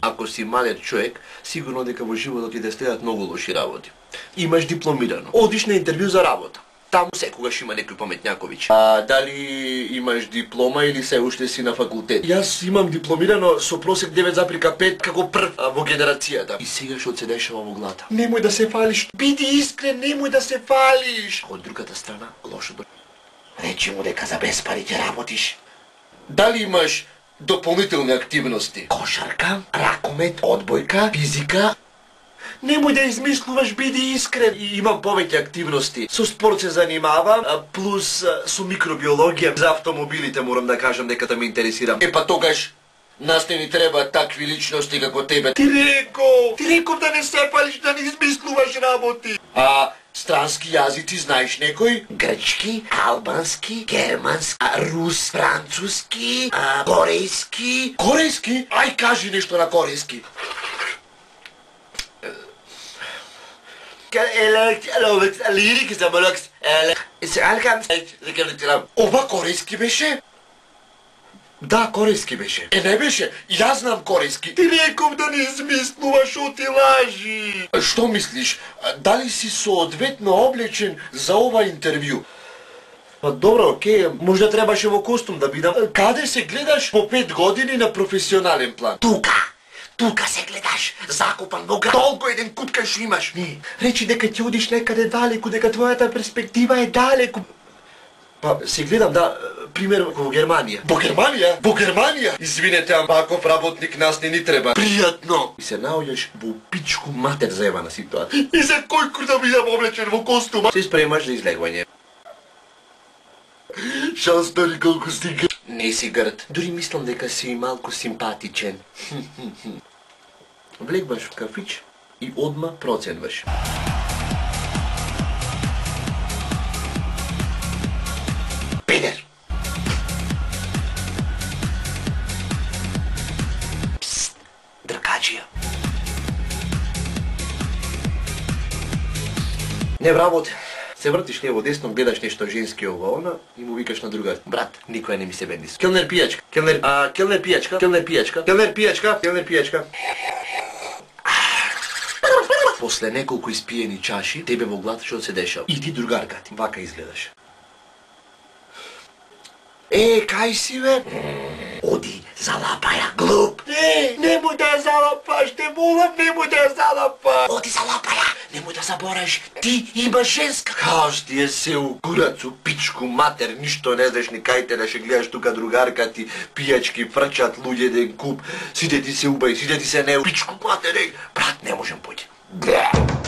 Ако си малец човек, сигурно дека во животот ти да следат многу лоши работи. Имаш дипломирано. Одиш на интервју за работа. Таму секогаш има некој паметњаковиќ. А дали имаш диплома или се уште си на факултет? Јас имам дипломирано со просек 9,5 како прв а, во генерацијата. И сега што се дешава во глата. Немој да се фалиш. Биди искрен, немој да се фалиш. Од другата страна, лошото. Речи му дека за без пари ќе работиш. Дали имаш дополнителни активности? Кошарка, ракомет, одбојка, физика, Немој да измислуваш, биди искрен. И имам повеќе активности. Со спорт се занимавам, плюс со микробиологија. За автомобилите морам да кажам дека да ме интересирам. Е па тогаш Нас не ни треба такви личности како тебе. Ти реков, ти реков да не се палиш, да не измислуваш работи. А странски јазици знаеш некој? Грчки, албански, германски, рус, француски, а, корејски. Корејски? Ај кажи нешто на корејски. За. Ова корејски беше? Да, корејски беше. Е, не беше. Јас знам корејски. Ти реков да не измислуваш, о ти лажи. Што мислиш? Дали си соодветно облечен за ова интервју? Па добро, окей, можда требаше во костум да бидам. Каде се гледаш по пет години на професионален план? Тука. Тука се гледаш, закопан во град. Толку еден куп кај што имаш. Не, речи дека ќе одиш некаде далеку, дека твојата перспектива е далеку. Па, се гледам, да, пример во Германија. Во Германија? Во Германија? Извинете, ама аков работник нас не ни треба. Пријатно. И се наоѓаш во пичку матер заебана ситуација. И за кој кур да бидам облечен во костум? Се спремаш за излегување. Шал стори колку си грд. Не си грд. Дури мислам дека си малку симпатичен. Влегваш в кафич и одма проценваш. Не вработи. Се вртиш лево десно, гледаш нешто женски ова она и му викаш на другар. Брат, никоја не ми се бендис. Келнер пијачка, келнер, а, келнер пијачка, келнер пијачка, келнер пијачка, келнер пијачка. После неколку испиени чаши, тебе во глад што се дешава. И ти другарка ти, вака изгледаш. Е, кај си бе? Оди, залапаја, глуп. Не, немој да ја залапаш, те молам, немој да ја залапаш. Оди, залапаја, немој да забораш, ти имаш женска. Кааш ти е се у курацу, пичку, матер, ништо не знаеш ни кај те да ше гледаш тука другарка ти, пијачки, фрчат луѓе да ден куп, сите ти се убај, сите ти се не, пичку, матер, брат, не можем поќе. Бе.